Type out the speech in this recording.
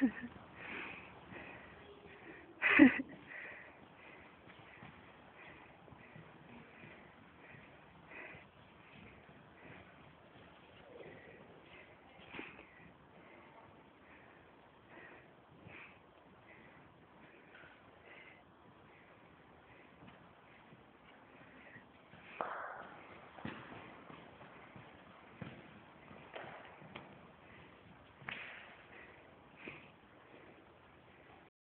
Ha